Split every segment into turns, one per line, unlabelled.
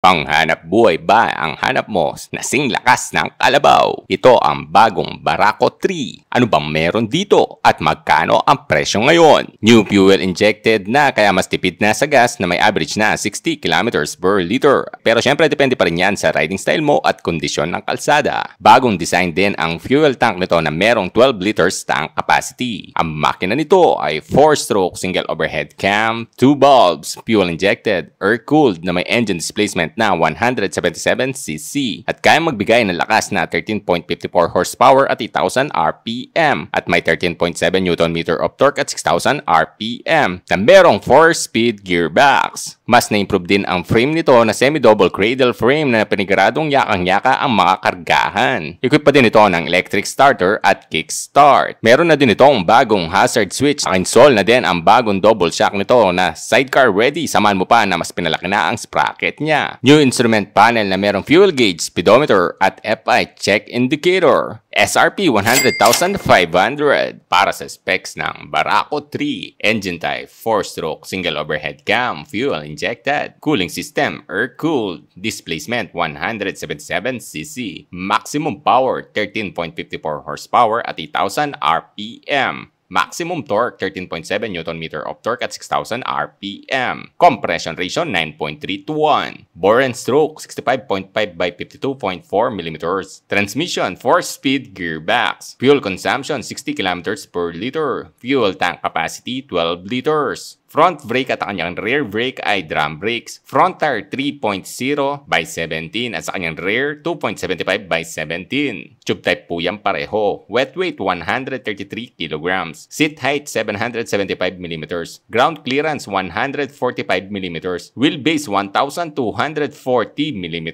Panghanap buhay ba ang hanap mo na sing lakas ng kalabaw? Ito ang bagong Barako 3. Ano bang meron dito at magkano ang presyo ngayon? New fuel injected na kaya mas tipid na sa gas na may average na 60 km per liter. Pero syempre depende pa rin yan sa riding style mo at kondisyon ng kalsada. Bagong design din ang fuel tank nito na merong 12 liters tank capacity. Ang makina nito ay 4-stroke single overhead cam, 2 bulbs, fuel injected, air-cooled na may engine displacement segment na 177cc at kaya magbigay ng lakas na 13.54 horsepower at 8,000 RPM at may 13.7 Nm of torque at 6,000 RPM na merong 4-speed gearbox. Mas na-improve din ang frame nito na semi-double cradle frame na piniguradong yakang-yaka ang mga kargahan. Equip pa din ito ng electric starter at kickstart. Meron na din itong bagong hazard switch. Install na din ang bagong double shock nito na sidecar ready. Saman mo pa na mas pinalaki na ang sprocket niya. New instrument panel na merong fuel gauge, speedometer at FI check indicator. SRP 100,500 para sa specs ng Barako 3. Engine type 4-stroke single overhead cam, fuel injected. Cooling system air-cooled. Displacement 177cc. Maximum power 13.54 horsepower at 8,000 RPM. Maximum torque 13.7 Nm of torque at 6,000 RPM. Compression ratio 9.3 to 1. Bore and stroke 65.5 by 52.4 mm. Transmission 4-speed gearbox. Fuel consumption 60 km per liter. Fuel tank capacity 12 liters. Front brake at kanyang rear brake ay drum brakes. Front tire 3.0 by 17 at sa kanyang rear 2.75 by 17. Tube type po yan pareho. Wet weight 133 kg. Seat height 775 mm. Ground clearance 145 mm. Wheelbase 1,240 mm.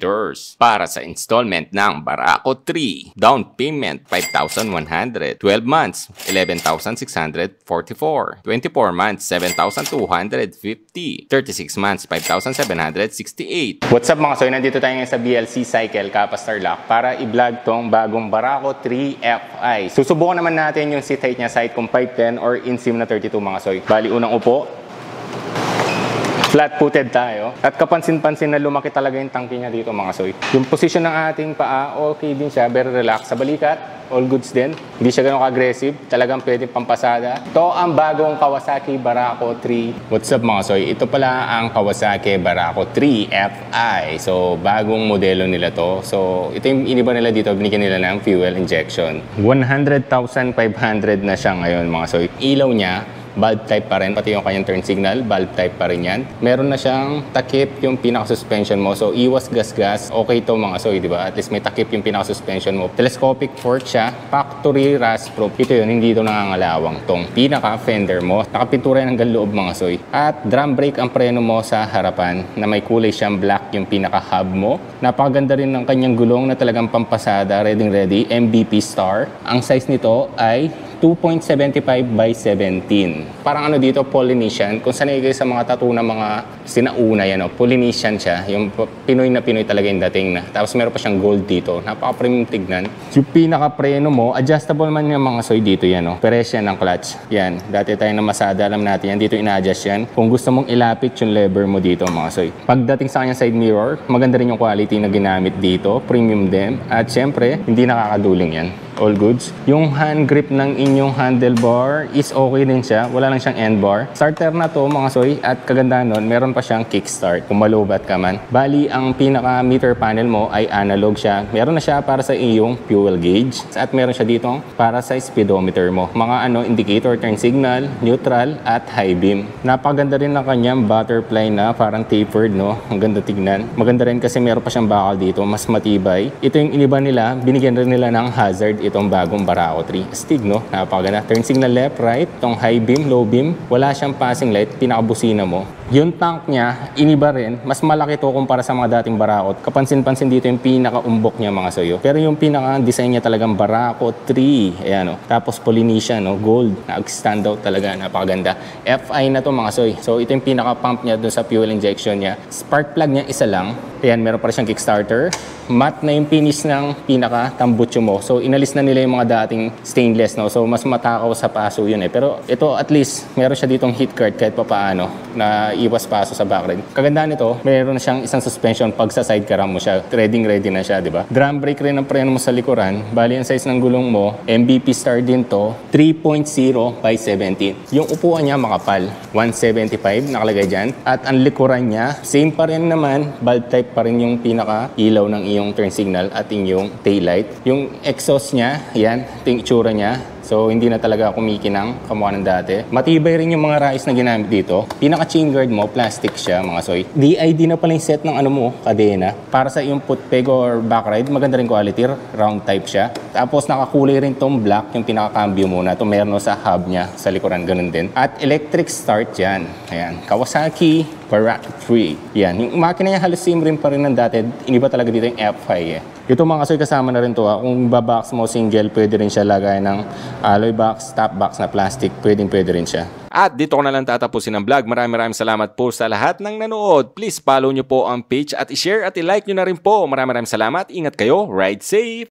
Para sa installment ng Barako 3, down payment 5,100. 12 months 11,644. 24 months 7,000 250. 36 months, 5,768. What's up mga soy? Nandito tayo ngayon sa BLC Cycle Kapastar Lock para i-vlog tong bagong Barako 3 FI. Susubukan naman natin yung seat height niya sa height kung 510 or insim na 32 mga soy. Bali, unang upo, flat-footed tayo. At kapansin-pansin na lumaki talaga yung tangke niya dito mga soy. Yung position ng ating paa, okay din siya, very relax. Sa balikat, all goods din. Hindi siya ganun aggressive Talagang pwede pampasada. Ito ang bagong Kawasaki Barako 3. What's up mga soy? Ito pala ang Kawasaki Barako 3 FI. So, bagong modelo nila to. So, ito yung iniba nila dito. Binigyan nila ng fuel injection. 100,500 na siya ngayon mga soy. Ilaw niya, Valve type pa rin, pati yung kanyang turn signal, valve type pa rin yan. Meron na siyang takip yung pinaka-suspension mo. So, iwas gas-gas, okay to mga soy, di ba? At least may takip yung pinaka-suspension mo. Telescopic fork siya, factory rust proof. Ito yun, hindi ito nangangalawang tong pinaka-fender mo. Nakapintura yan hanggang loob mga soy. At drum brake ang preno mo sa harapan na may kulay siyang black yung pinaka-hub mo. Napakaganda rin ng kanyang gulong na talagang pampasada, ready ready, MVP Star. Ang size nito ay 2.75 by 17. Parang ano dito, Polynesian. Kung sanay kayo sa mga tattoo ng mga sinauna yan, no? Polynesian siya. Yung Pinoy na Pinoy talaga yung dating na. Tapos meron pa siyang gold dito. Napaka-premium tignan. Yung pinaka-preno mo, adjustable man yung mga soy dito yan. No? Peres yan ng clutch. Yan. Dati tayo na masada, alam natin yan. Dito ina-adjust yan. Kung gusto mong ilapit yung lever mo dito mga soy. Pagdating sa kanyang side mirror, maganda rin yung quality na ginamit dito. Premium din. At syempre, hindi nakakaduling yan all goods. Yung hand grip ng inyong handlebar is okay din siya. Wala lang siyang end bar. Starter na to mga soy at kagandahan nun, meron pa siyang kickstart kung malubat ka man. Bali, ang pinaka meter panel mo ay analog siya. Meron na siya para sa iyong fuel gauge at meron siya dito para sa speedometer mo. Mga ano, indicator, turn signal, neutral at high beam. Napaganda rin ng kanyang butterfly na parang tapered no. Ang ganda tignan. Maganda rin kasi meron pa siyang bakal dito, mas matibay. Ito yung iniba nila, binigyan rin nila ng hazard itong bagong Barako 3 Astig, no? Napakaganda. Turn signal left, right. Itong high beam, low beam. Wala siyang passing light. Pinakabusina mo. Yung tank niya, iniba rin. Mas malaki to kumpara sa mga dating Barako. Kapansin-pansin dito yung pinaka-umbok niya mga soyo. Pero yung pinaka-design niya talagang Barako 3. Ayan, no? Tapos Polynesian, no? Gold. Nag-stand out talaga. Napakaganda. FI na to mga soy. So ito yung pinaka-pump niya dun sa fuel injection niya. Spark plug niya isa lang. Ayan, meron pa rin siyang kickstarter. Matte na yung finish ng pinaka-tambutso mo. So inalis na nila yung mga dating stainless, no? So, mas matakaw sa paso yun eh. Pero ito, at least, meron siya ditong heat card kahit pa paano na
iwas paso sa back ride. Kagandahan nito, meron na siyang isang suspension pag sa sidecar mo siya. Ready ready na siya, di ba? Drum brake rin ang preno mo sa likuran. Bali, ang size ng gulong mo, MVP star din to, 3.0 by 17. Yung upuan niya makapal, 175 nakalagay dyan. At ang likuran niya, same pa rin naman, bulb type pa rin yung pinaka ilaw ng iyong turn signal at inyong taillight. Yung exhaust niya, yan, ito itsura niya. So, hindi na talaga kumikinang kamukha ng dati. Matibay rin yung mga rais na ginamit dito. Pinaka-chain guard mo, plastic siya, mga soy. DID na pala yung set ng ano mo, kadena. Para sa iyong foot peg or back ride, maganda rin quality, round type siya. Tapos, nakakulay rin tong black, yung pinaka-cambio muna. Ito meron sa hub niya, sa likuran, ganun din. At electric start yan. Ayan, Kawasaki Baraki 3. Yan, yung makina niya halos same rin pa rin ng dati. Iniba talaga dito yung F5 eh. Ito mga kasoy kasama na rin to ha. Kung babox mo single, pwede rin siya lagay ng alloy box, top box na plastic. Pwedeng pwede rin siya.
At dito ko na lang tatapusin ang vlog. Maraming maraming salamat po sa lahat ng nanood. Please follow nyo po ang page at i-share at i-like nyo na rin po. Maraming maraming salamat. Ingat kayo. Ride safe!